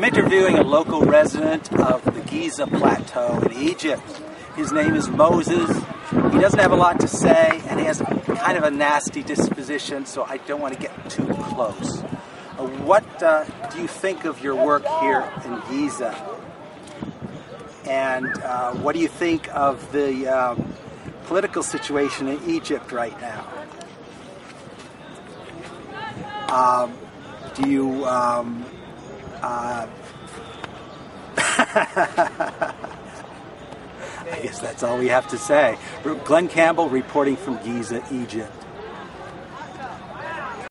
I'm interviewing a local resident of the Giza Plateau in Egypt. His name is Moses. He doesn't have a lot to say, and he has kind of a nasty disposition, so I don't want to get too close. Uh, what uh, do you think of your work here in Giza? And uh, what do you think of the um, political situation in Egypt right now? Um, do you um, uh, I guess that's all we have to say. Glenn Campbell reporting from Giza, Egypt.